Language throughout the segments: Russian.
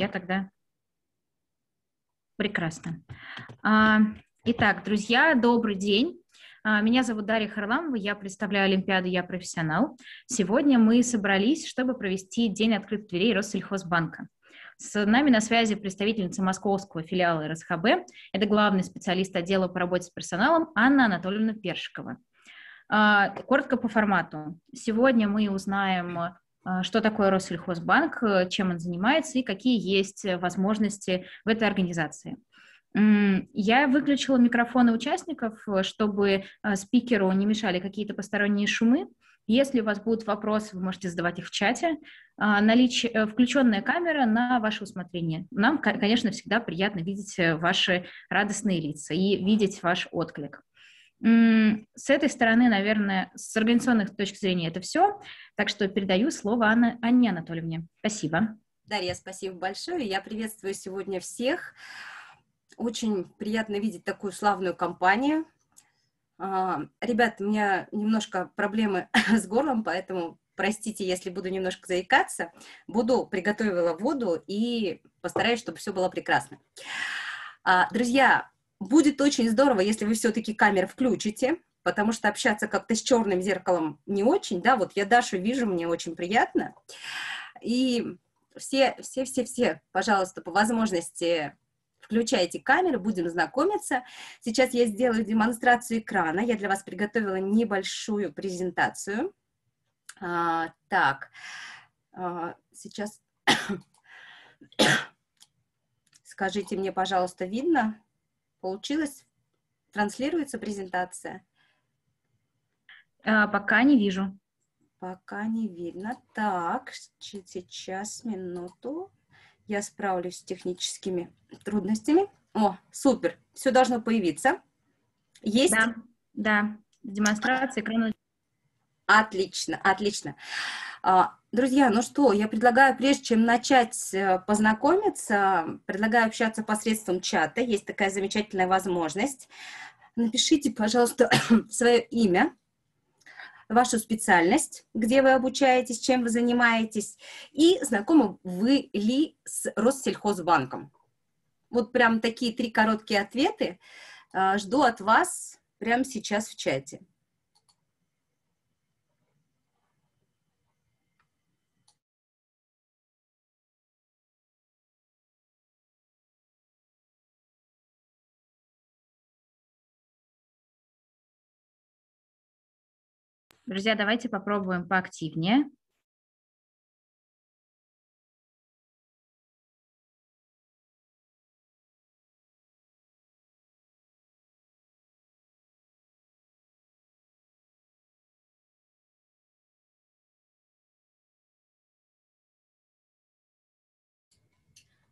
я тогда... Прекрасно. А, итак, друзья, добрый день. А, меня зовут Дарья Харламова, я представляю Олимпиаду «Я профессионал». Сегодня мы собрались, чтобы провести День открытых дверей Россельхозбанка. С нами на связи представительница московского филиала РСХБ, это главный специалист отдела по работе с персоналом Анна Анатольевна Першикова. А, коротко по формату. Сегодня мы узнаем что такое Россельхозбанк, э, чем он занимается и какие есть возможности в этой организации. Я выключила микрофоны участников, э, чтобы э, спикеру не мешали какие-то посторонние шумы. Если у вас будут вопросы, вы можете задавать их в чате. А, Наличие, включенная камера на ваше усмотрение. Нам, конечно, всегда приятно видеть ваши радостные лица и видеть ваш отклик. С этой стороны, наверное, с организационной точки зрения это все. Так что передаю слово Анне, Анне Анатольевне. Спасибо. Дарья, спасибо большое. Я приветствую сегодня всех. Очень приятно видеть такую славную компанию. А, ребят, у меня немножко проблемы с горлом, поэтому простите, если буду немножко заикаться. Буду, приготовила воду и постараюсь, чтобы все было прекрасно. А, друзья, Будет очень здорово, если вы все-таки камеру включите, потому что общаться как-то с черным зеркалом не очень, да, вот я Дашу вижу, мне очень приятно. И все, все, все, все, пожалуйста, по возможности включайте камеру, будем знакомиться. Сейчас я сделаю демонстрацию экрана. Я для вас приготовила небольшую презентацию. А, так, а, сейчас скажите мне, пожалуйста, видно? Получилось? Транслируется презентация? А, пока не вижу. Пока не видно. Так, сейчас, минуту. Я справлюсь с техническими трудностями. О, супер, все должно появиться. Есть? Да, да. Демонстрация экрана. Отлично, отлично. А, друзья, ну что, я предлагаю, прежде чем начать э, познакомиться, предлагаю общаться посредством чата. Есть такая замечательная возможность. Напишите, пожалуйста, свое имя, вашу специальность, где вы обучаетесь, чем вы занимаетесь, и знакомы вы ли с Россельхозбанком. Вот прям такие три короткие ответы а, жду от вас прямо сейчас в чате. Друзья, давайте попробуем поактивнее.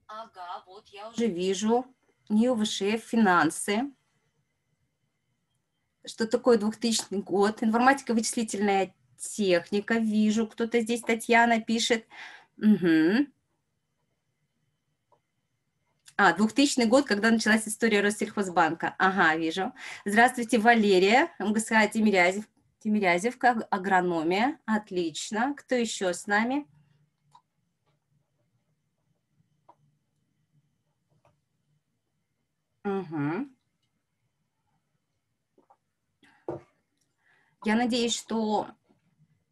Ага, вот я уже вижу. НИУВШ, финансы что такое 2000 год, информатика, вычислительная техника, вижу, кто-то здесь, Татьяна пишет. Угу. А, 2000 год, когда началась история Россельхозбанка. Ага, вижу. Здравствуйте, Валерия, МГСХ Тимирязев, Тимирязевка, агрономия. Отлично. Кто еще с нами? Угу. Я надеюсь, что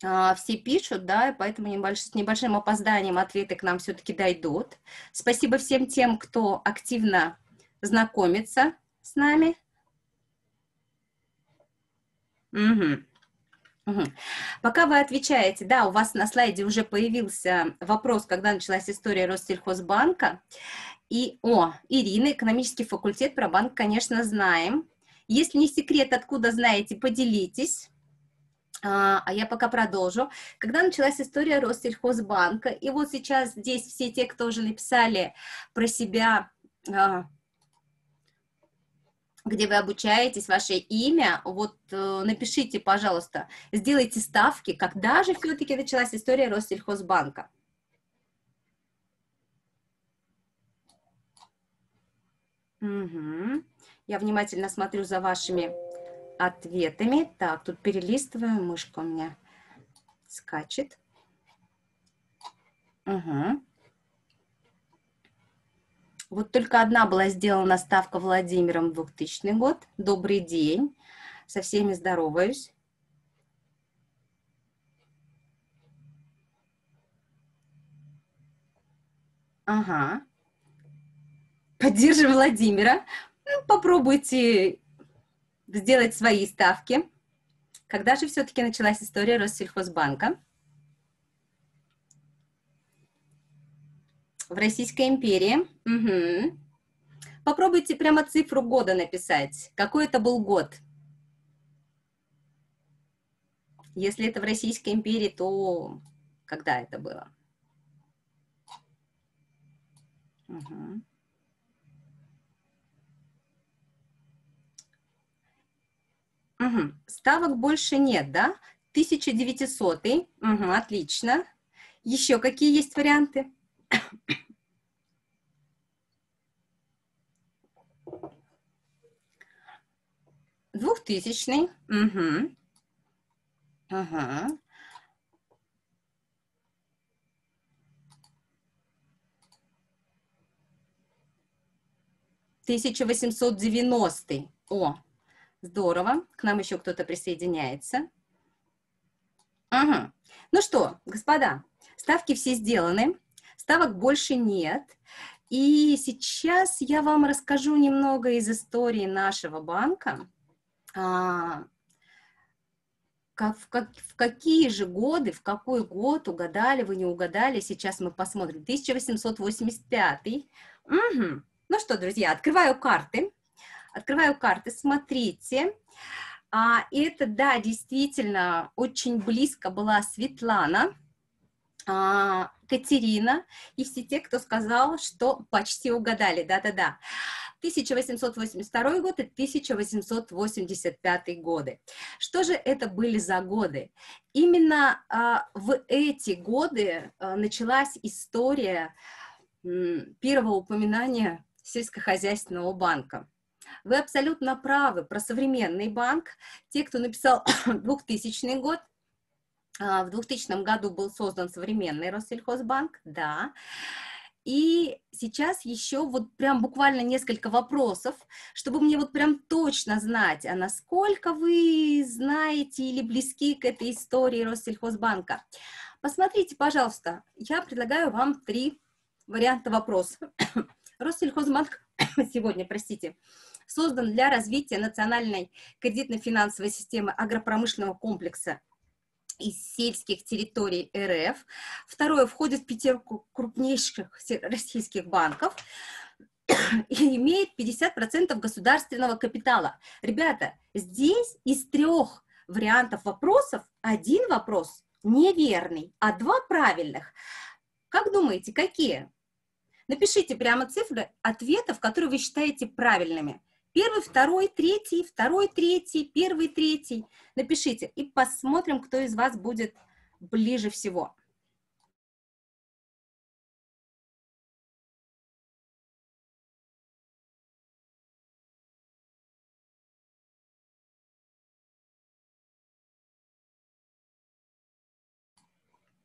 а, все пишут, да, и поэтому небольш, с небольшим опозданием ответы к нам все-таки дойдут. Спасибо всем тем, кто активно знакомится с нами. Угу. Угу. Пока вы отвечаете, да, у вас на слайде уже появился вопрос, когда началась история Россельхозбанка. И, о, Ирина, экономический факультет, про банк, конечно, знаем. Если не секрет, откуда знаете, поделитесь. А, а я пока продолжу. Когда началась история Россельхозбанка, и вот сейчас здесь все те, кто уже написали про себя, а, где вы обучаетесь, ваше имя, вот э, напишите, пожалуйста, сделайте ставки, когда же все-таки началась история Россельхозбанка. Угу. Я внимательно смотрю за вашими ответами. Так, тут перелистываю, мышка у меня скачет. Угу. Вот только одна была сделана ставка Владимиром 2000 год. Добрый день. Со всеми здороваюсь. Ага. Поддержим Владимира. Ну, попробуйте сделать свои ставки. Когда же все-таки началась история Россельхозбанка? В Российской империи. Угу. Попробуйте прямо цифру года написать. Какой это был год? Если это в Российской империи, то когда это было? Угу. Угу. Ставок больше нет, да? 1900. Угу, отлично. Еще какие есть варианты? Двухтысячный. Угу. Ага. 1890. О, здорово. К нам еще кто-то присоединяется. Ага. Ну что, господа, ставки все сделаны, ставок больше нет. И сейчас я вам расскажу немного из истории нашего банка. А, как, в, как, в какие же годы, в какой год угадали вы, не угадали, сейчас мы посмотрим. 1885. Угу. Ну что, друзья, открываю карты. Открываю карты, смотрите. А, это, да, действительно, очень близко была Светлана, а, Катерина и все те, кто сказал, что почти угадали. Да-да-да. 1882 год и 1885 годы. Что же это были за годы? Именно а, в эти годы а, началась история м, первого упоминания сельскохозяйственного банка. Вы абсолютно правы про современный банк. Те, кто написал 2000 год, а, в 2000 году был создан современный Россельхозбанк, да. И сейчас еще вот прям буквально несколько вопросов, чтобы мне вот прям точно знать, а насколько вы знаете или близки к этой истории Россельхозбанка. Посмотрите, пожалуйста, я предлагаю вам три варианта вопроса. Россельхозбанк сегодня, простите, создан для развития национальной кредитно-финансовой системы агропромышленного комплекса из сельских территорий РФ. Второе, входит в пятерку крупнейших российских банков и имеет 50% государственного капитала. Ребята, здесь из трех вариантов вопросов один вопрос неверный, а два правильных. Как думаете, какие? Напишите прямо цифры ответов, которые вы считаете правильными. Первый, второй, третий, второй, третий, первый, третий. Напишите и посмотрим, кто из вас будет ближе всего.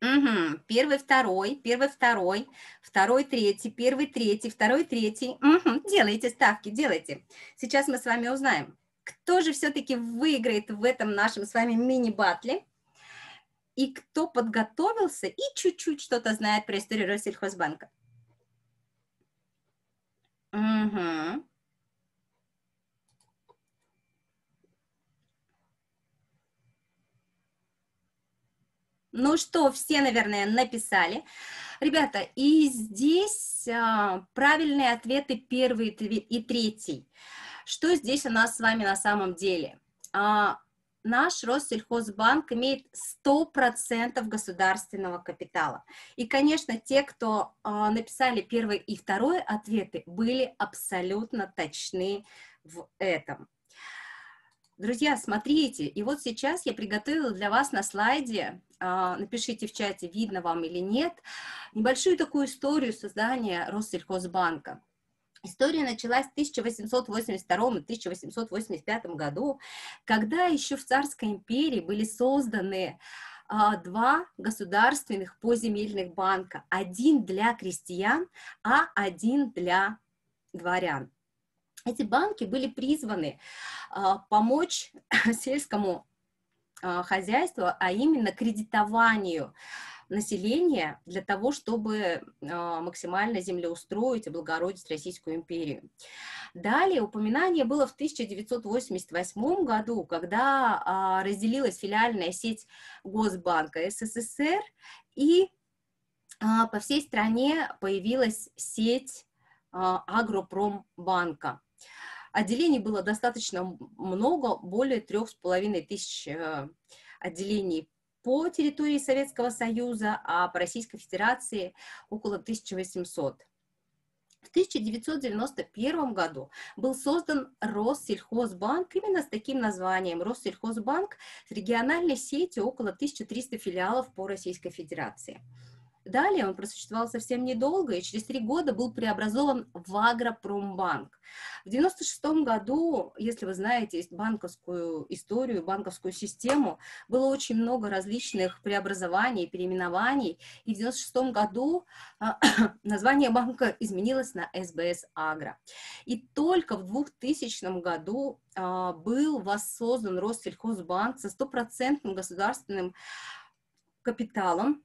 Угу. Первый, второй, первый, второй, второй, третий, первый, третий, второй, третий. Угу. Делайте ставки, делайте. Сейчас мы с вами узнаем, кто же все-таки выиграет в этом нашем с вами мини-батле и кто подготовился и чуть-чуть что-то знает про историю Россельхозбанка. Угу. Ну что, все, наверное, написали. Ребята, и здесь а, правильные ответы первый и третий. Что здесь у нас с вами на самом деле? А, наш Россельхозбанк имеет 100% государственного капитала. И, конечно, те, кто а, написали первый и второй ответы, были абсолютно точны в этом. Друзья, смотрите, и вот сейчас я приготовила для вас на слайде, а, напишите в чате, видно вам или нет, небольшую такую историю создания Россельхозбанка. История началась в 1882 и 1885 году, когда еще в Царской империи были созданы а, два государственных поземельных банка. Один для крестьян, а один для дворян. Эти банки были призваны а, помочь сельскому а, хозяйству, а именно кредитованию населения для того, чтобы а, максимально землеустроить и облагородить Российскую империю. Далее упоминание было в 1988 году, когда а, разделилась филиальная сеть Госбанка СССР, и по всей стране появилась сеть Агропромбанка. Отделений было достаточно много, более трех с половиной тысяч э, отделений по территории Советского Союза, а по Российской Федерации около 1800. В 1991 году был создан Россельхозбанк именно с таким названием Россельхозбанк с региональной сетью около 1300 филиалов по Российской Федерации. Далее он просуществовал совсем недолго и через три года был преобразован в Агропромбанк. В 96 году, если вы знаете банковскую историю, банковскую систему, было очень много различных преобразований, переименований. И в 96 году а, название банка изменилось на СБС Агро. И только в 2000 году а, был воссоздан Россельхозбанк со стопроцентным государственным капиталом,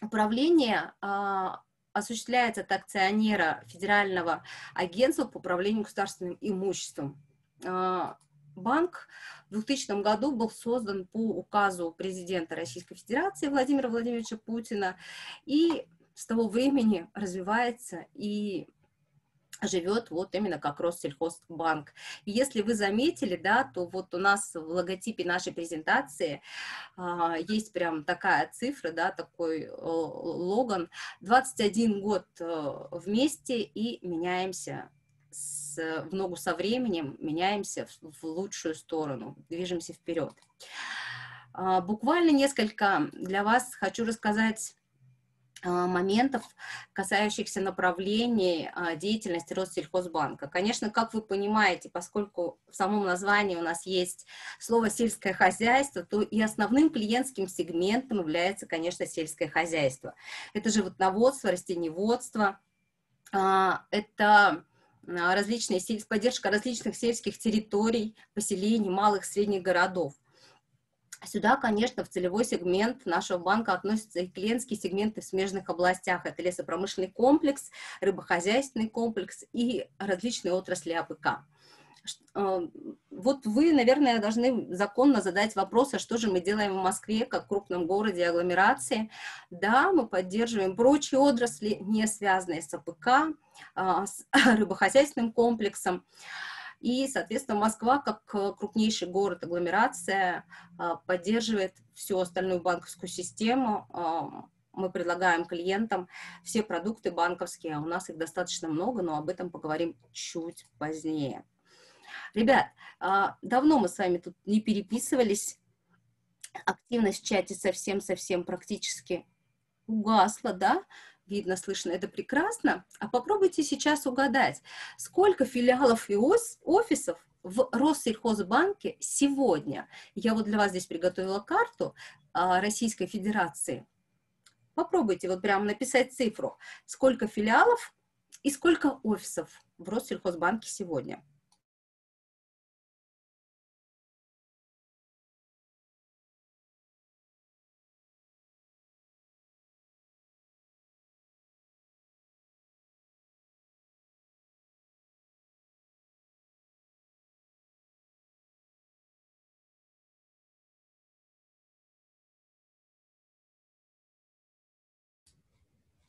Управление а, осуществляется от акционера Федерального агентства по управлению государственным имуществом. А, банк в 2000 году был создан по указу президента Российской Федерации Владимира Владимировича Путина и с того времени развивается и живет вот именно как Россельхозбанк. Если вы заметили, да, то вот у нас в логотипе нашей презентации а, есть прям такая цифра, да, такой э, логан. 21 год э, вместе и меняемся с, в ногу со временем, меняемся в, в лучшую сторону, движемся вперед. А, буквально несколько для вас хочу рассказать моментов, касающихся направлений а, деятельности Россельхозбанка. Конечно, как вы понимаете, поскольку в самом названии у нас есть слово «сельское хозяйство», то и основным клиентским сегментом является, конечно, сельское хозяйство. Это животноводство, растениеводство, а, это различные, поддержка различных сельских территорий, поселений, малых, средних городов – Сюда, конечно, в целевой сегмент нашего банка относятся и клиентские сегменты в смежных областях. Это лесопромышленный комплекс, рыбохозяйственный комплекс и различные отрасли АПК. Э, вот вы, наверное, должны законно задать вопрос, а что же мы делаем в Москве, как крупном городе агломерации. Да, мы поддерживаем прочие отрасли, не связанные с АПК, а, с рыбохозяйственным комплексом. И, соответственно, Москва, как э, крупнейший город, агломерация, а, поддерживает всю остальную банковскую систему. Мы предлагаем клиентам все продукты банковские, а у нас их достаточно много, но об этом поговорим чуть позднее. Ребят, а, давно мы с вами тут не переписывались, активность в чате совсем-совсем практически угасла, да, видно, слышно, это прекрасно. А попробуйте сейчас угадать, сколько филиалов и офисов в Россельхозбанке сегодня. Я вот для вас здесь приготовила карту а, Российской Федерации. Попробуйте вот прямо написать цифру, сколько филиалов и сколько офисов в Россельхозбанке сегодня.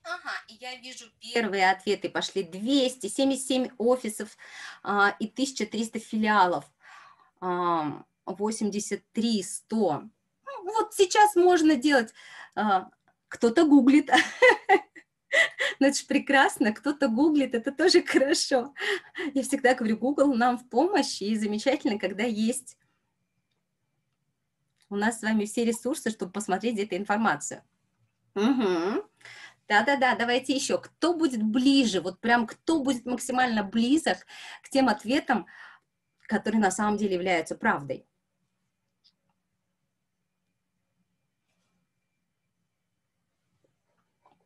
Ага, я вижу первые ответы пошли. 277 офисов а, и 1300 филиалов. А, 83, 100. Ну, вот сейчас можно делать. А, кто-то гуглит. Ну, это же прекрасно, кто-то гуглит, это тоже хорошо. Я всегда говорю, Google нам в помощь, и замечательно, когда есть у нас с вами все ресурсы, чтобы посмотреть где-то информацию. Угу. Да-да-да, давайте еще. Кто будет ближе? Вот прям кто будет максимально близок к тем ответам, которые на самом деле являются правдой?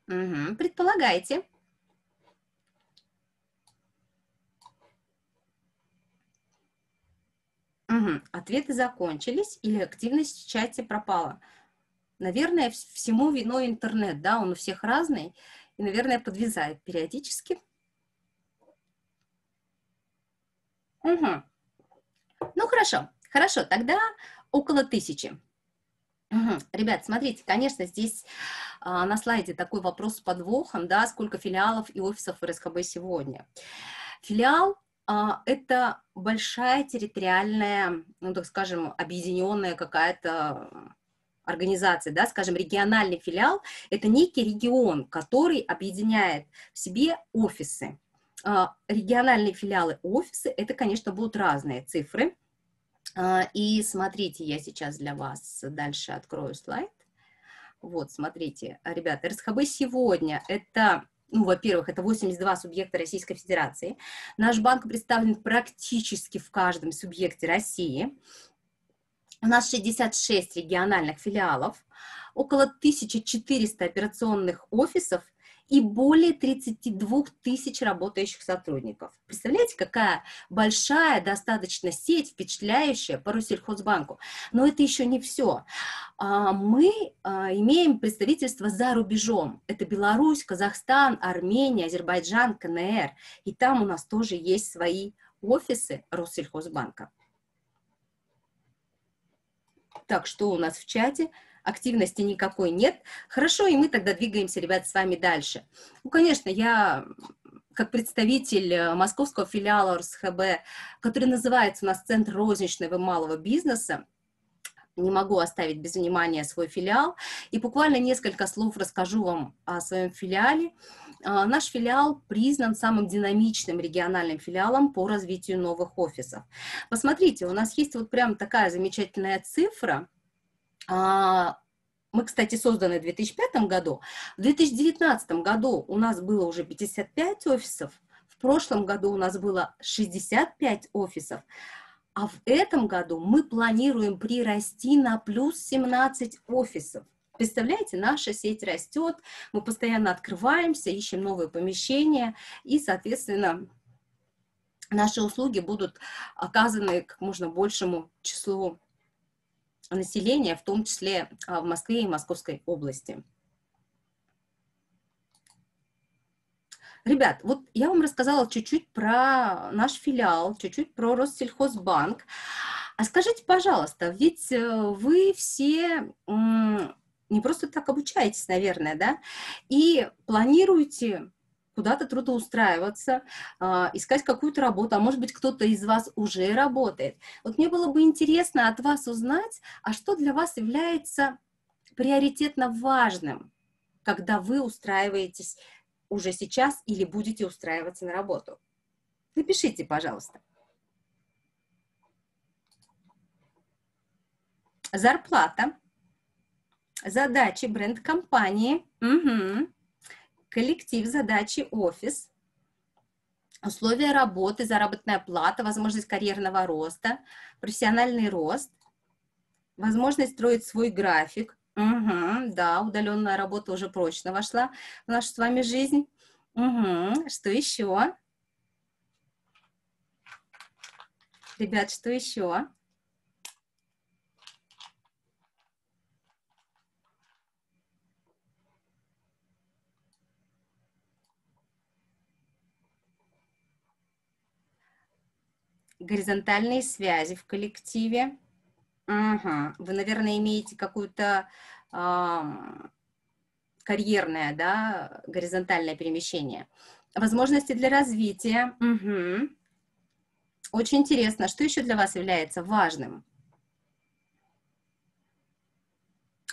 Угу, предполагайте. Угу. Ответы закончились или активность в чате пропала? Наверное, всему виной интернет, да, он у всех разный, и, наверное, подвязает периодически. Угу. Ну, хорошо, хорошо, тогда около тысячи. Угу. Ребят, смотрите, конечно, здесь а, на слайде такой вопрос с подвохом, да, сколько филиалов и офисов в РСХБ сегодня. Филиал а, это большая территориальная, ну, так скажем, объединенная какая-то организация, да, скажем, региональный филиал, это некий регион, который объединяет в себе офисы. А, региональные филиалы офисы, это, конечно, будут разные цифры, а, и смотрите, я сейчас для вас дальше открою слайд. Вот, смотрите, ребята, РСХБ сегодня это, ну, во-первых, это 82 субъекта Российской Федерации. Наш банк представлен практически в каждом субъекте России. У нас 66 региональных филиалов, около 1400 операционных офисов и более 32 тысяч работающих сотрудников. Представляете, какая большая достаточно сеть, впечатляющая по Россельхозбанку. Но это еще не все. А, мы а, имеем представительство за рубежом. Это Беларусь, Казахстан, Армения, Азербайджан, КНР. И там у нас тоже есть свои офисы Россельхозбанка. Так, что у нас в чате? активности никакой нет. Хорошо, и мы тогда двигаемся, ребят, с вами дальше. Ну, конечно, я как представитель э, московского филиала РСХБ, который называется у нас Центр розничного и малого бизнеса, не могу оставить без внимания свой филиал. И буквально несколько слов расскажу вам о своем филиале. А, наш филиал признан самым динамичным региональным филиалом по развитию новых офисов. Посмотрите, у нас есть вот прям такая замечательная цифра – а, мы, кстати, созданы в 2005 году. В 2019 году у нас было уже 55 офисов, в прошлом году у нас было 65 офисов, а в этом году мы планируем прирасти на плюс 17 офисов. Представляете, наша сеть растет, мы постоянно открываемся, ищем новые помещения, и, соответственно, наши услуги будут оказаны как можно большему числу населения, в том числе а, в Москве и Московской области. Ребят, вот я вам рассказала чуть-чуть про наш филиал, чуть-чуть про Россельхозбанк. А скажите, пожалуйста, ведь э, вы все не просто так обучаетесь, наверное, да, и планируете куда-то трудоустраиваться, а, искать какую-то работу, а может быть кто-то из вас уже работает. Вот мне было бы интересно от вас узнать, а что для вас является приоритетно важным, когда вы устраиваетесь уже сейчас или будете устраиваться на работу. Напишите, пожалуйста. Зарплата, задачи бренд-компании, угу коллектив, задачи, офис, условия работы, заработная плата, возможность карьерного роста, профессиональный рост, возможность строить свой график. Угу, да, удаленная работа уже прочно вошла в нашу с вами жизнь. Угу, что еще? Ребят, что еще? Горизонтальные связи в коллективе. Угу. Вы, наверное, имеете какую-то э, карьерное, да, горизонтальное перемещение. Возможности для развития. Угу. Очень интересно, что еще для вас является важным?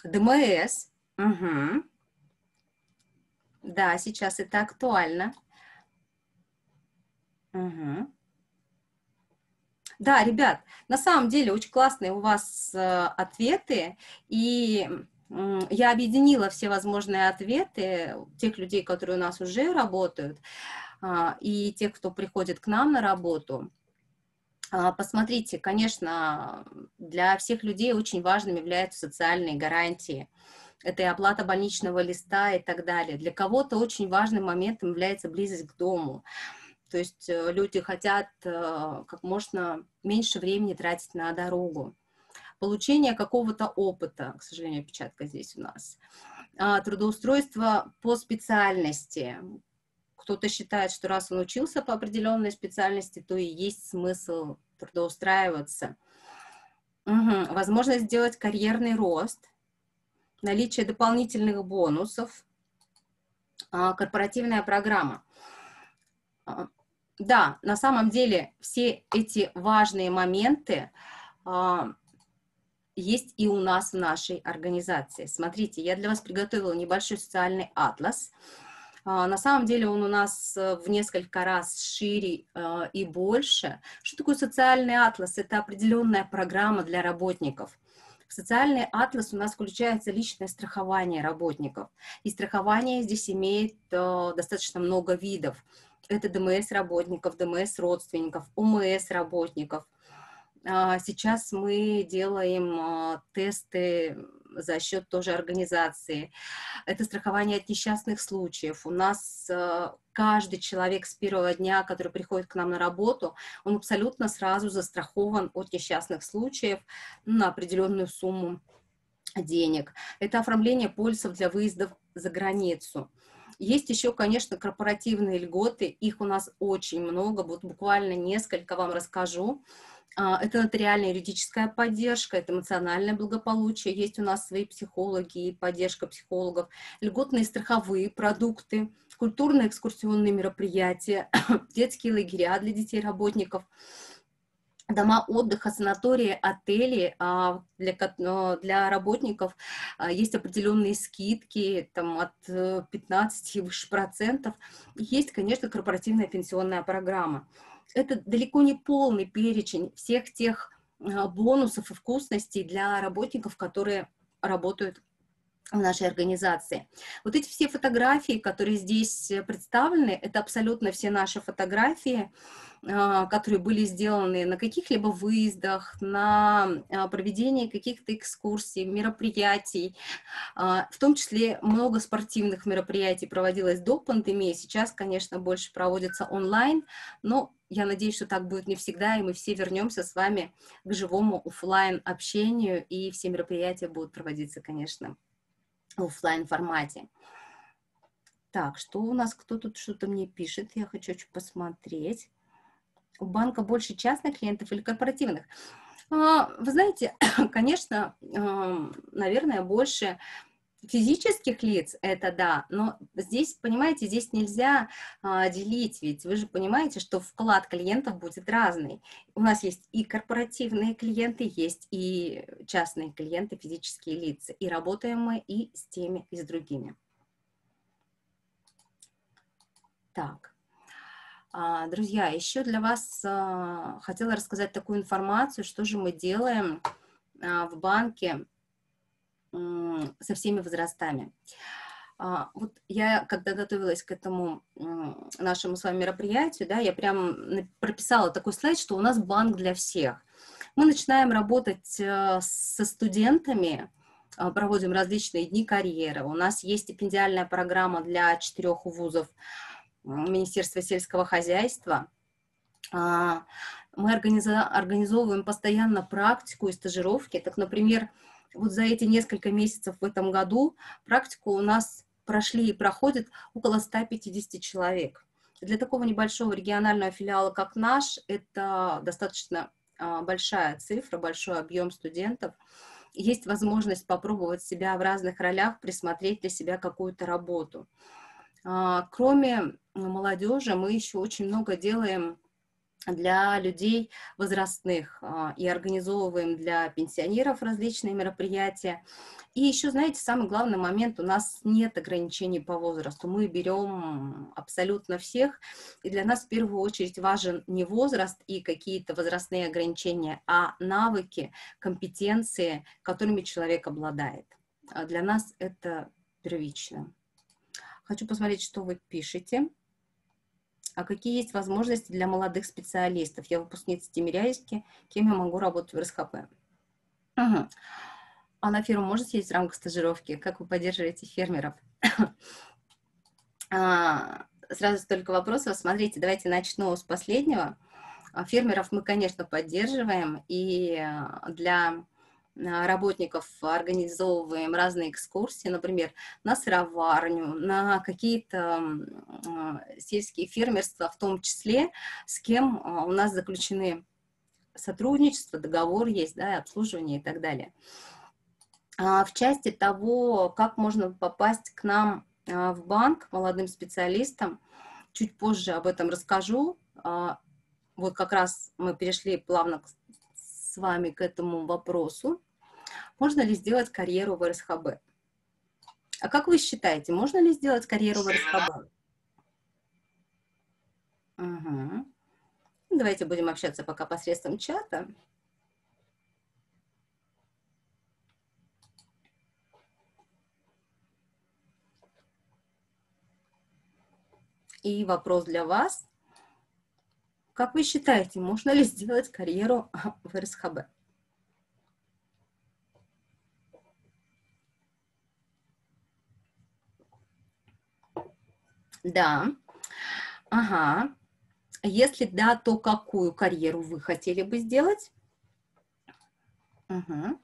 ДМС. Угу. Да, сейчас это актуально. Угу. Да, ребят, на самом деле очень классные у вас э, ответы, и я объединила все возможные ответы тех людей, которые у нас уже работают, а, и тех, кто приходит к нам на работу. А, посмотрите, конечно, для всех людей очень важным являются социальные гарантии. Это и оплата больничного листа и так далее. Для кого-то очень важным моментом является близость к дому. То есть э, люди хотят э, как можно меньше времени тратить на дорогу. Получение какого-то опыта, к сожалению, печатка здесь у нас. А, трудоустройство по специальности. Кто-то считает, что раз он учился по определенной специальности, то и есть смысл трудоустраиваться. Угу. Возможность сделать карьерный рост, наличие дополнительных бонусов, а, корпоративная программа. А, да, на самом деле все эти важные моменты а, есть и у нас в нашей организации. Смотрите, я для вас приготовила небольшой социальный атлас. На самом деле он у нас э, в несколько раз шире и больше. Что такое социальный атлас? Это определенная программа для работников – в социальный атлас у нас включается личное страхование работников. И страхование здесь имеет э, достаточно много видов. Это ДМС работников, ДМС родственников, ОМС работников. А, сейчас мы делаем э, тесты за счет тоже организации. Это страхование от несчастных случаев. У нас э, каждый человек с первого дня, который приходит к нам на работу, он абсолютно сразу застрахован от несчастных случаев на определенную сумму денег. Это оформление полисов для выездов за границу. Есть еще, конечно, корпоративные льготы, их у нас очень много, вот буквально несколько вам расскажу. А, это нотариальная юридическая поддержка, это эмоциональное благополучие, есть у нас свои психологи и поддержка психологов, льготные страховые продукты, культурные экскурсионные мероприятия, детские лагеря для детей работников, дома отдыха, санатории, отели а, для, для работников а, есть определенные скидки там, от 15 и выше процентов. Есть, конечно, корпоративная пенсионная программа это далеко не полный перечень всех тех а, бонусов и вкусностей для работников, которые работают в нашей организации. Вот эти все фотографии, которые здесь представлены, это абсолютно все наши фотографии, а, которые были сделаны на каких-либо выездах, на а, проведении каких-то экскурсий, мероприятий. В том числе много спортивных мероприятий проводилось до пандемии. Сейчас, конечно, больше проводится онлайн, но я надеюсь, что так будет не всегда, и мы все вернемся с вами к живому офлайн общению, и все мероприятия будут проводиться, конечно, в офлайн формате. Так, что у нас, кто тут что-то мне пишет, я хочу посмотреть. У банка больше частных клиентов или корпоративных? А, вы знаете, конечно, наверное, больше физических лиц это да, но здесь, понимаете, здесь нельзя а, делить, ведь вы же понимаете, что вклад клиентов будет разный. У нас есть и корпоративные клиенты, есть и частные клиенты, физические лица, и работаем мы и с теми, и с другими. Так, а, друзья, еще для вас а, хотела рассказать такую информацию, что же мы делаем а, в банке со всеми возрастами. А, вот я, когда готовилась к этому нашему с вами мероприятию, да, я прям прописала такой слайд, что у нас банк для всех. Мы начинаем работать э, со студентами, а, проводим различные дни карьеры. У нас есть стипендиальная программа для четырех вузов Министерства сельского хозяйства. А, мы организовываем постоянно практику и стажировки. Так, например, вот за эти несколько месяцев в этом году практику у нас прошли и проходит около 150 человек. Для такого небольшого регионального филиала, как наш, это достаточно а, большая цифра, большой объем студентов. Есть возможность попробовать себя в разных ролях, присмотреть для себя какую-то работу. А, кроме молодежи, мы еще очень много делаем для людей возрастных а, и организовываем для пенсионеров различные мероприятия. И еще, знаете, самый главный момент, у нас нет ограничений по возрасту, мы берем абсолютно всех, и для нас в первую очередь важен не возраст и какие-то возрастные ограничения, а навыки, компетенции, которыми человек обладает. А для нас это первично. Хочу посмотреть, что вы пишете а какие есть возможности для молодых специалистов? Я выпускница Тимиряевки, кем я могу работать в РСХП? Угу. А на ферму можно съездить в рамках стажировки? Как вы поддерживаете фермеров? а, сразу столько вопросов. Смотрите, давайте начну с последнего. А, фермеров мы, конечно, поддерживаем, и э, для работников организовываем разные экскурсии, например, на сыроварню, на какие-то э, сельские фермерства, в том числе, с кем у нас заключены сотрудничество, договор есть, да, обслуживание и так далее. А в части того, как можно попасть к нам в банк молодым специалистам, чуть позже об этом расскажу. А, вот как раз мы перешли плавно с вами к этому вопросу. Можно ли сделать карьеру в РСХБ? А как вы считаете, можно ли сделать карьеру в РСХБ? Угу. Давайте будем общаться пока посредством чата. И вопрос для вас. Как вы считаете, можно ли сделать карьеру в РСХБ? Да. Ага. Если да, то какую карьеру вы хотели бы сделать? Угу.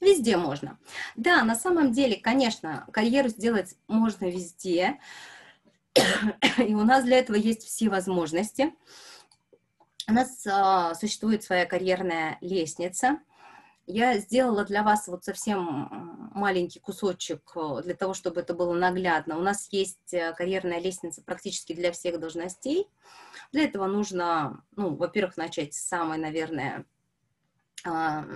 Везде можно. Да, на самом деле, конечно, карьеру сделать можно везде. И у нас для этого есть все возможности. У нас а, существует своя карьерная лестница. Я сделала для вас вот совсем маленький кусочек э, для того, чтобы это было наглядно. У нас есть э, карьерная лестница практически для всех должностей. Для этого нужно, ну, во-первых, начать с самой, наверное, а,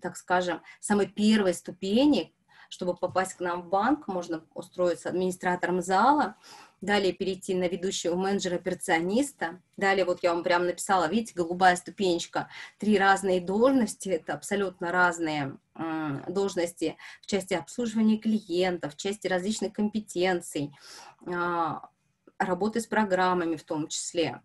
так скажем, самой первой ступени, чтобы попасть к нам в банк, можно устроиться администратором зала, далее перейти на ведущего менеджера-операциониста, далее вот я вам прям написала, видите, голубая ступенечка, три разные должности, это абсолютно разные должности в части обслуживания клиентов, в части различных компетенций, а, работы с программами в том числе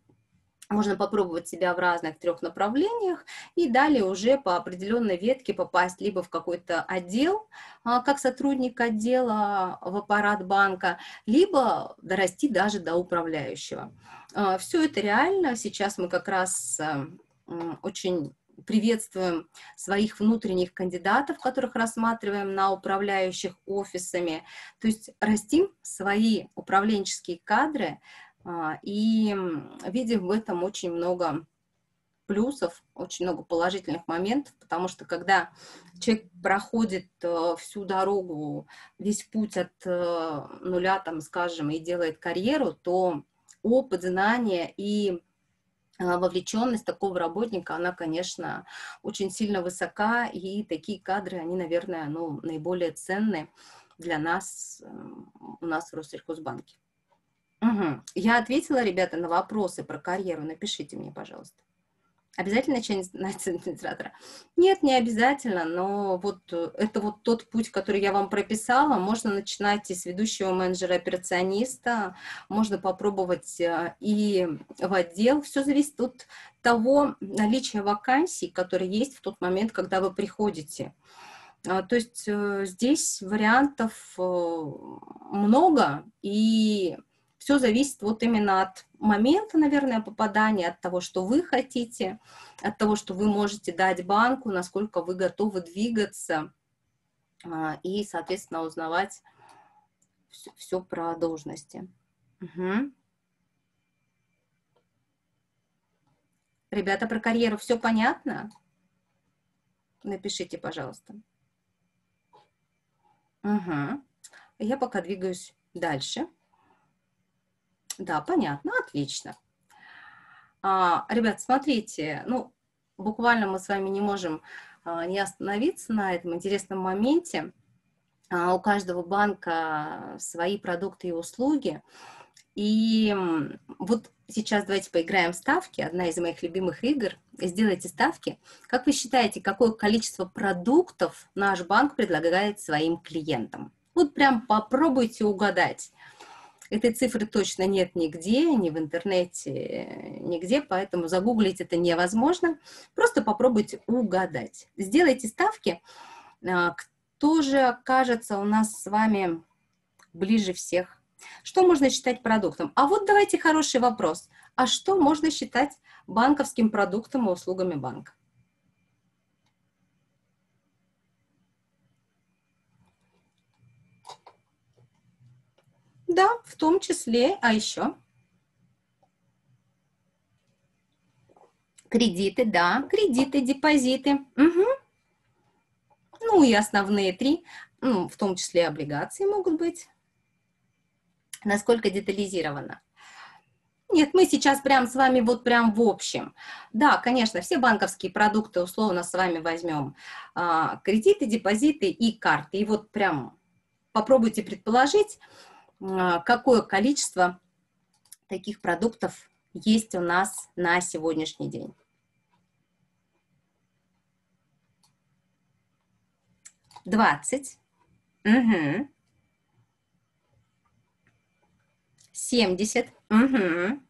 можно попробовать себя в разных трех направлениях и далее уже по определенной ветке попасть либо в какой-то отдел, а, как сотрудник отдела в аппарат банка, либо дорасти даже до управляющего. А, Все это реально. Сейчас мы как раз э, очень приветствуем своих внутренних кандидатов, которых рассматриваем на управляющих офисами. То есть растим свои управленческие кадры, а, и видим в этом очень много плюсов, очень много положительных моментов, потому что когда человек проходит э, всю дорогу, весь путь от э, нуля, там, скажем, и делает карьеру, то опыт, знания и э, вовлеченность такого работника, она, конечно, очень сильно высока, и такие кадры, они, наверное, ну, наиболее ценны для нас у нас в Россельхозбанке. Угу. Я ответила, ребята, на вопросы про карьеру. Напишите мне, пожалуйста. Обязательно с администратора? Нет, не обязательно, но вот э, это вот тот путь, который я вам прописала. Можно начинать и с ведущего менеджера-операциониста, можно попробовать э, и в отдел. Все зависит от того наличия вакансий, которые есть в тот момент, когда вы приходите. А, то есть э, здесь вариантов много, и все зависит вот именно от момента, наверное, попадания, от того, что вы хотите, от того, что вы можете дать банку, насколько вы готовы двигаться а, и, соответственно, узнавать все, все про должности. Угу. Ребята, про карьеру все понятно? Напишите, пожалуйста. Угу. Я пока двигаюсь дальше. Да, понятно, отлично. А, ребят, смотрите, ну, буквально мы с вами не можем а, не остановиться на этом интересном моменте. А, у каждого банка свои продукты и услуги. И вот сейчас давайте поиграем в ставки. Одна из моих любимых игр. Сделайте ставки. Как вы считаете, какое количество продуктов наш банк предлагает своим клиентам? Вот прям попробуйте угадать. Этой цифры точно нет нигде, ни в интернете, нигде, поэтому загуглить это невозможно. Просто попробуйте угадать. Сделайте ставки, а, тоже кажется у нас с вами ближе всех. Что можно считать продуктом? А вот давайте хороший вопрос. А что можно считать банковским продуктом и услугами банка? Да, в том числе, а еще? Кредиты, да, кредиты, депозиты. Угу. Ну и основные три, ну, в том числе облигации могут быть. Насколько детализировано? Нет, мы сейчас прям с вами вот прям в общем. Да, конечно, все банковские продукты условно с вами возьмем. А, кредиты, депозиты и карты. И вот прям попробуйте предположить, какое количество таких продуктов есть у нас на сегодняшний день. Двадцать. Угу. Семьдесят. Угу.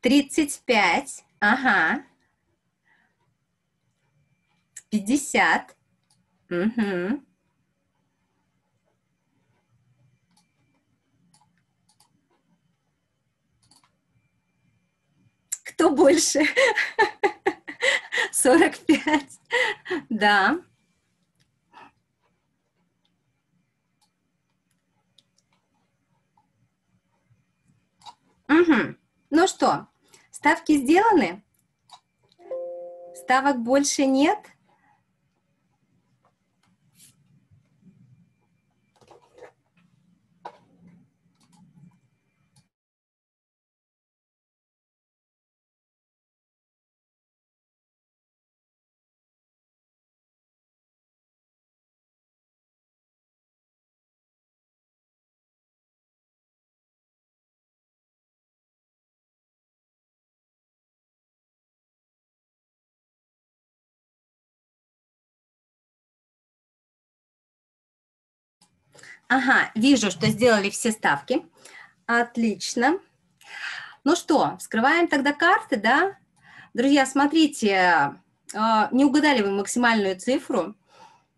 Тридцать пять. Ага. Пятьдесят. Угу. Кто больше? 45. Да. Угу. Ну что, ставки сделаны? Ставок больше нет? Ага, вижу, что сделали все ставки. Отлично. Ну что, вскрываем тогда карты, да? Друзья, смотрите, а, не угадали вы максимальную цифру.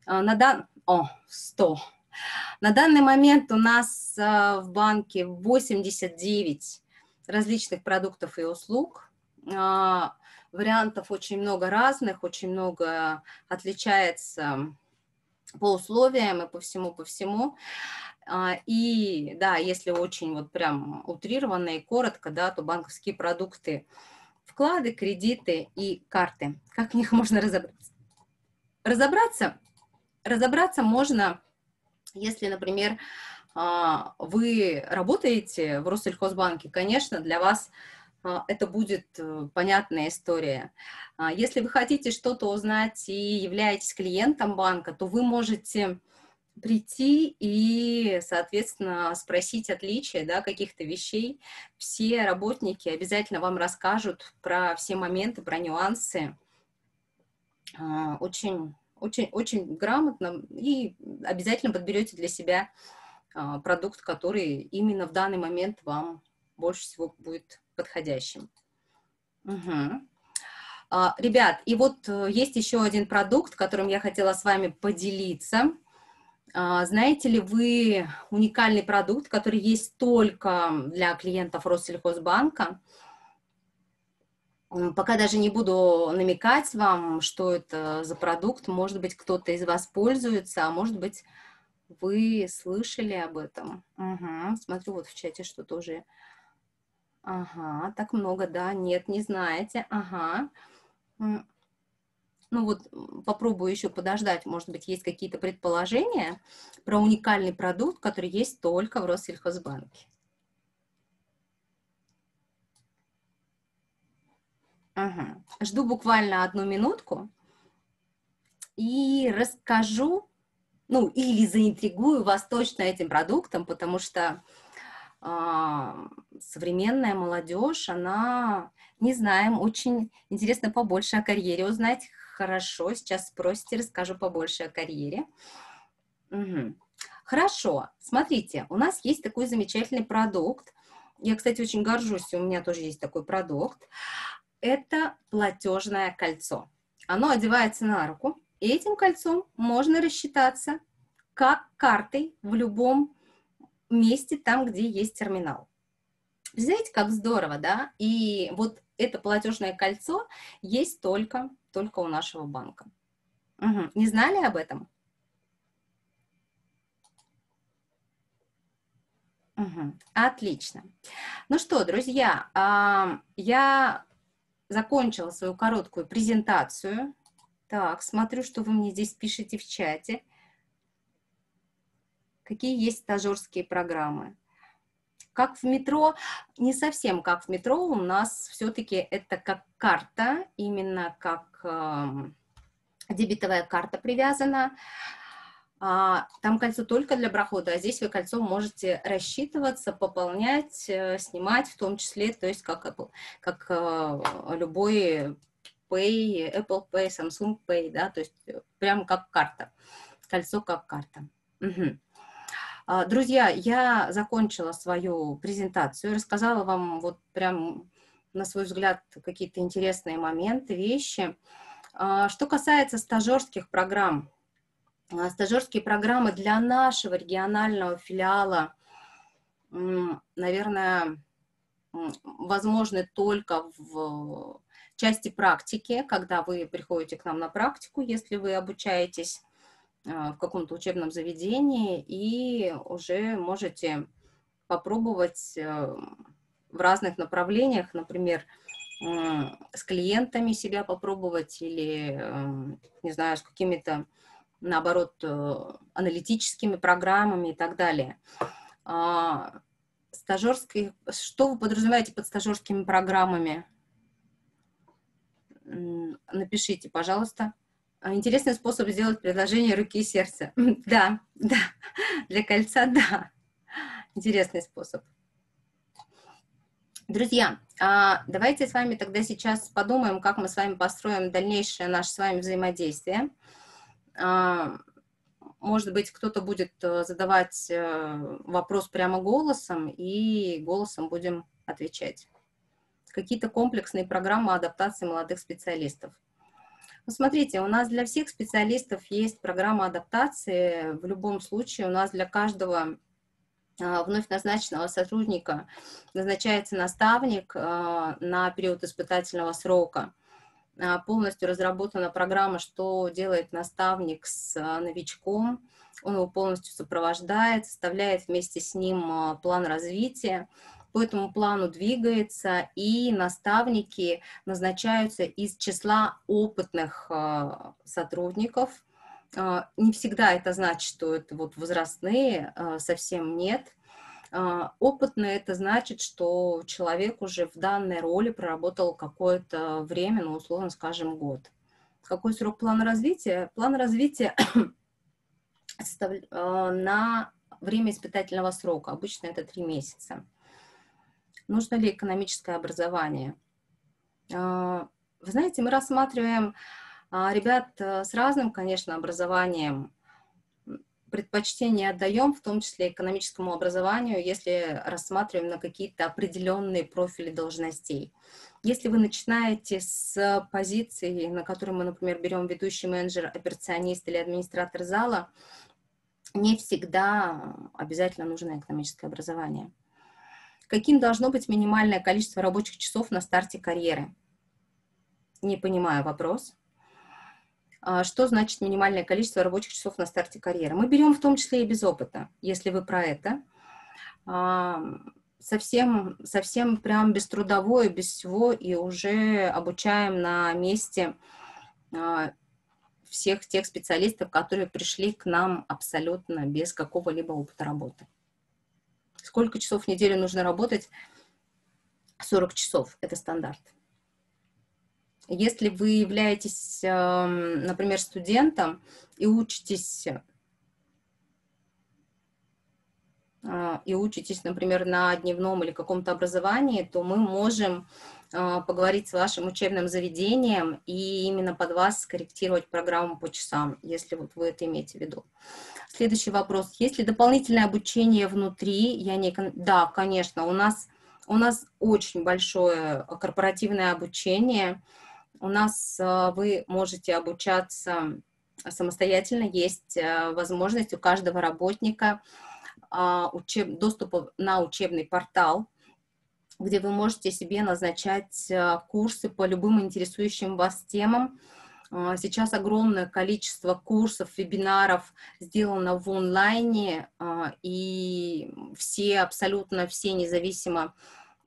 А, на дан... О, 100. На данный момент у нас а, в банке 89 различных продуктов и услуг. Вариантов очень много разных, очень много отличается по условиям и по всему, по всему. А, и да, если очень вот прям утрированно и коротко, да, то банковские продукты, вклады, кредиты и карты. Как в них можно разобраться? Разобраться? Разобраться можно, если, например, а, вы работаете в Россельхозбанке, конечно, для вас это будет э, понятная история. А, если вы хотите что-то узнать и являетесь клиентом банка, то вы можете прийти и, соответственно, спросить отличия да, каких-то вещей. Все работники обязательно вам расскажут про все моменты, про нюансы. А, очень, очень, очень грамотно и обязательно подберете для себя продукт, который именно в данный момент вам больше всего будет подходящим. Угу. А, ребят, и вот э, есть еще один продукт, которым я хотела с вами поделиться. А, знаете ли вы уникальный продукт, который есть только для клиентов Россельхозбанка? Пока даже не буду намекать вам, что это за продукт. Может быть, кто-то из вас пользуется, а может быть, вы слышали об этом. Угу. Смотрю, вот в чате что-то уже Ага, так много, да, нет, не знаете, ага. Ну вот попробую еще подождать, может быть, есть какие-то предположения про уникальный продукт, который есть только в Россельхозбанке. Ага. Жду буквально одну минутку и расскажу, ну, или заинтригую вас точно этим продуктом, потому что современная молодежь, она, не знаем, очень интересно побольше о карьере узнать. Хорошо, сейчас спросите, расскажу побольше о карьере. Угу. Хорошо, смотрите, у нас есть такой замечательный продукт. Я, кстати, очень горжусь, у меня тоже есть такой продукт. Это платежное кольцо. Оно одевается на руку, этим кольцом можно рассчитаться как картой в любом месте, там, где есть терминал. Знаете, как здорово, да? И вот это платежное кольцо есть только, только у нашего банка. Угу. Не знали об этом? Угу. Отлично. Ну что, друзья, я закончила свою короткую презентацию. Так, смотрю, что вы мне здесь пишете в чате. Какие есть стажерские программы? Как в метро, не совсем как в метро, у нас все-таки это как карта, именно как э, дебетовая карта привязана. А, там кольцо только для прохода, а здесь вы кольцо можете рассчитываться, пополнять, э, снимать в том числе, то есть как Apple, как э, любой Pay, Apple Pay, Samsung Pay, да, то есть прям как карта, кольцо как карта. Угу. Друзья, я закончила свою презентацию, рассказала вам вот прям на свой взгляд какие-то интересные моменты, вещи. А, что касается стажерских программ, а, стажерские программы для нашего регионального филиала, наверное, возможны только в части практики, когда вы приходите к нам на практику, если вы обучаетесь а, в каком-то учебном заведении и уже можете попробовать э, в разных направлениях, например, с клиентами себя попробовать или, эм, не знаю, с какими-то наоборот, э, аналитическими программами и так далее. А, стажерские, что вы подразумеваете под стажерскими программами? Напишите, пожалуйста. А, интересный способ сделать предложение руки и сердца. Да, да, для кольца, да. Интересный способ. Друзья, а, давайте с вами тогда сейчас подумаем, как мы с вами построим дальнейшее наше с вами взаимодействие. А, может быть, кто-то будет э, задавать э, вопрос прямо голосом, и голосом будем отвечать. Какие-то комплексные программы адаптации молодых специалистов. Ну, смотрите, у нас для всех специалистов есть программа адаптации. В любом случае у нас для каждого а, вновь назначенного сотрудника назначается наставник а, на период испытательного срока – а, полностью разработана программа, что делает наставник с новичком. Он его полностью сопровождает, составляет вместе с ним план развития, по этому плану двигается, и наставники назначаются из числа опытных сотрудников. Не всегда это значит, что это вот возрастные, совсем нет. А, опытно это значит, что человек уже в данной роли проработал какое-то время, ну, условно скажем, год. Какой срок плана развития? План развития а, на время испытательного срока. Обычно это три месяца. Нужно ли экономическое образование? А, вы знаете, мы рассматриваем ребят э, с разным, конечно, образованием предпочтение отдаем, в том числе экономическому образованию, если рассматриваем на какие-то определенные профили должностей. Если вы начинаете с позиции, на которой мы, например, берем ведущий менеджер, операционист или администратор зала, не всегда обязательно нужно экономическое образование. Каким должно быть минимальное количество рабочих часов на старте карьеры? Не понимаю вопрос. А, что значит минимальное количество рабочих часов на старте карьеры. Мы берем в том числе и без опыта, если вы про это. А, совсем, совсем прям без трудовой, без всего, и уже обучаем на месте а, всех тех специалистов, которые пришли к нам абсолютно без какого-либо опыта работы. Сколько часов в неделю нужно работать? 40 часов – это стандарт. Если вы являетесь, эм, например, студентом и учитесь э, и учитесь, например, на дневном или каком-то образовании, то мы можем поговорить с вашим учебным заведением и именно под вас скорректировать программу по часам, если вот вы это имеете в виду. Следующий вопрос. Есть ли дополнительное обучение внутри? Я не... Да, конечно, у нас, у нас очень большое корпоративное обучение – у нас э, вы можете обучаться самостоятельно есть э, возможность у каждого работника а, учеб... доступа на учебный портал, где вы можете себе назначать э, курсы по любым интересующим вас темам. А, сейчас огромное количество курсов, вебинаров сделано в онлайне, а, и все, абсолютно все, независимо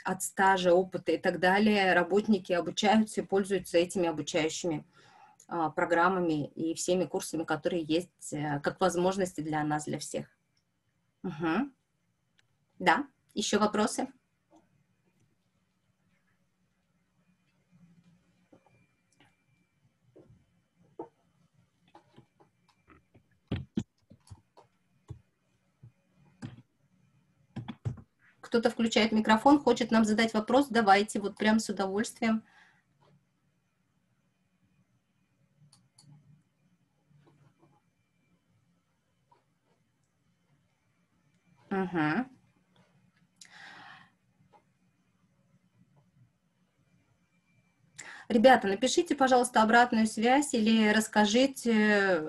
от стажа, опыта и так далее, работники обучаются и пользуются этими обучающими а, программами и всеми курсами, которые есть э, как возможности для нас, для всех. Угу. Да, еще вопросы? Кто-то включает микрофон, хочет нам задать вопрос, давайте, вот прям с удовольствием. Угу. Ребята, напишите, пожалуйста, обратную связь или расскажите,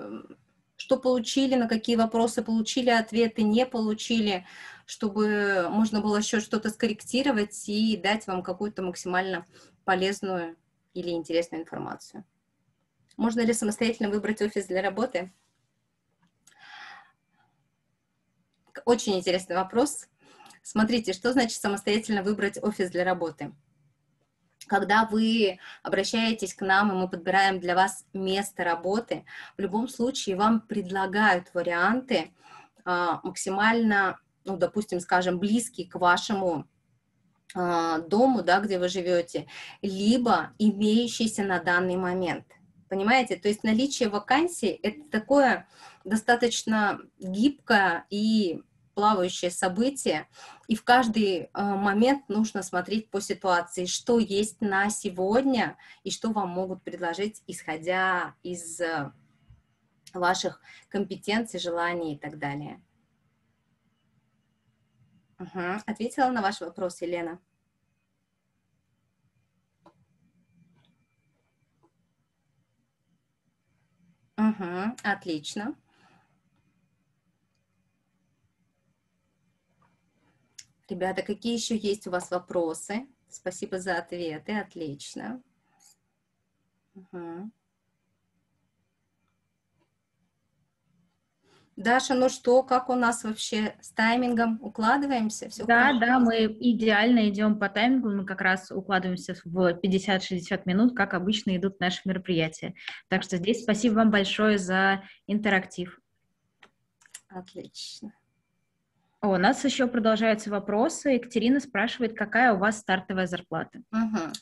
что получили, на какие вопросы получили ответы, не получили, чтобы можно было еще что-то скорректировать и дать вам какую-то максимально полезную или интересную информацию. Можно ли самостоятельно выбрать офис для работы? Очень интересный вопрос. Смотрите, что значит самостоятельно выбрать офис для работы? Когда вы обращаетесь к нам, и мы подбираем для вас место работы, в любом случае вам предлагают варианты а, максимально, ну, допустим, скажем, близкие к вашему а, дому, да, где вы живете, либо имеющиеся на данный момент. Понимаете? То есть наличие вакансий – это такое достаточно гибкое и плавающее событие, и в каждый э, момент нужно смотреть по ситуации, что есть на сегодня и что вам могут предложить, исходя из э, ваших компетенций, желаний и так далее. Угу. Ответила на ваш вопрос, Елена. Угу, отлично. Ребята, какие еще есть у вас вопросы? Спасибо за ответы, отлично. Угу. Даша, ну что, как у нас вообще с таймингом? Укладываемся? Все да, хорошо? да, мы идеально идем по таймингу, мы как раз укладываемся в 50-60 минут, как обычно идут наши мероприятия. Так что здесь спасибо вам большое за интерактив. Отлично. О, у нас еще продолжаются вопросы. Екатерина спрашивает, какая у вас стартовая зарплата? Угу.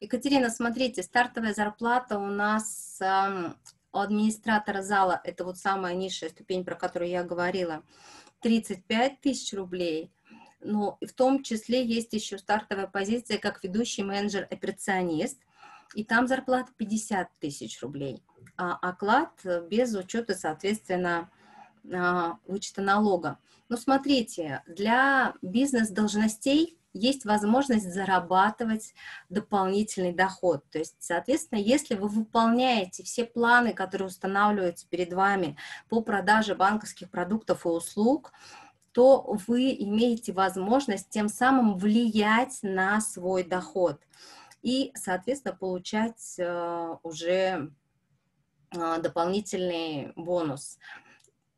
Екатерина, смотрите, стартовая зарплата у нас э, у администратора зала, это вот самая низшая ступень, про которую я говорила, 35 тысяч рублей. Но в том числе есть еще стартовая позиция как ведущий менеджер-операционист, и там зарплата 50 тысяч рублей, а оклад без учета, соответственно, а, вычета налога. Но смотрите, для бизнес-должностей есть возможность зарабатывать дополнительный доход. То есть, соответственно, если вы выполняете все планы, которые устанавливаются перед вами по продаже банковских продуктов и услуг, то вы имеете возможность тем самым влиять на свой доход и, соответственно, получать э, уже э, дополнительный бонус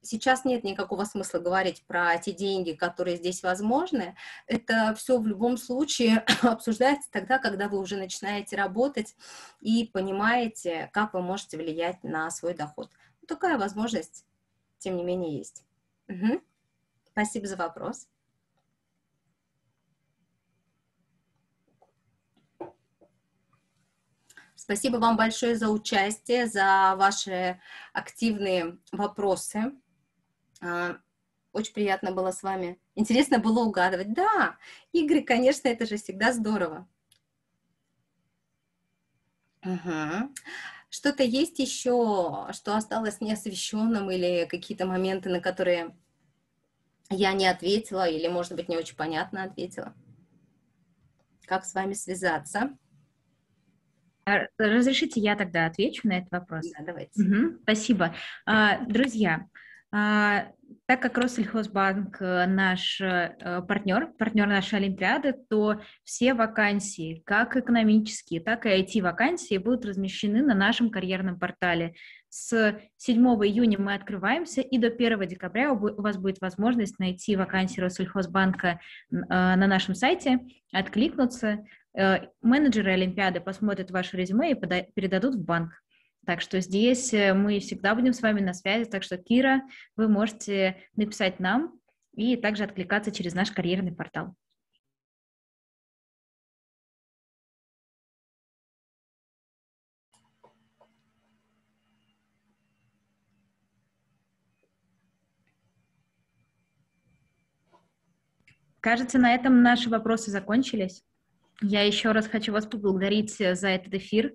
сейчас нет никакого смысла говорить про те деньги, которые здесь возможны. Это все в любом случае обсуждается тогда, когда вы уже начинаете работать и понимаете, как вы можете влиять на свой доход. Ну, такая возможность, тем не менее, есть. Угу. Спасибо за вопрос. Спасибо вам большое за участие, за ваши активные вопросы. А, очень приятно было с вами. Интересно было угадывать. Да, игры, конечно, это же всегда здорово. Угу. Что-то есть еще, что осталось неосвещенным или какие-то моменты, на которые я не ответила или, может быть, не очень понятно ответила? Как с вами связаться? А, разрешите, я тогда отвечу на этот вопрос? Да, давайте. Угу, спасибо. А, друзья, так как Россельхозбанк э, наш э, партнер, партнер нашей Олимпиады, то все вакансии, как экономические, так и IT-вакансии, будут размещены на нашем карьерном портале. С 7 июня мы открываемся, и до 1 декабря у вас будет возможность найти вакансии Россельхозбанка э, на нашем сайте, откликнуться. Менеджеры Олимпиады посмотрят ваше резюме и передадут в банк. Так что здесь э, мы всегда будем с вами на связи. Так что, Кира, вы можете написать нам и также откликаться через наш карьерный портал. Кажется, на этом наши вопросы закончились. Я еще раз хочу вас поблагодарить э, за этот эфир.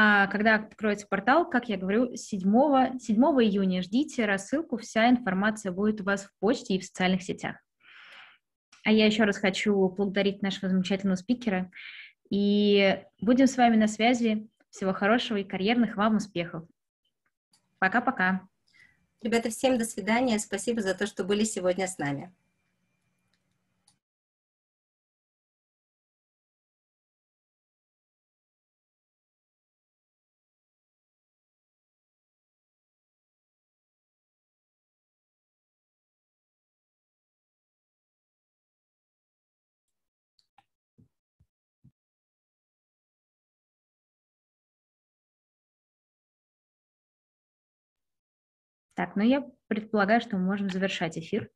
А когда откроется портал, как я говорю, 7, 7 июня ждите рассылку, вся информация будет у вас в почте и в социальных сетях. А я еще раз хочу поблагодарить нашего замечательного спикера. И будем с вами на связи. Всего хорошего и карьерных вам успехов. Пока-пока. Ребята, всем до свидания. Спасибо за то, что были сегодня с нами. Так, ну я предполагаю, что мы можем завершать эфир.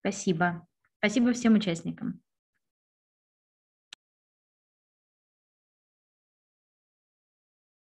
Спасибо. Спасибо всем участникам.